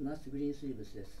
きますグリーンスリーブスです。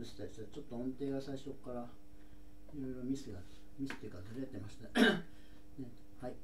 ーンスリーブスですちょっと音程が最初からいろいろミスがミスっていうかずれてました。ね。はい。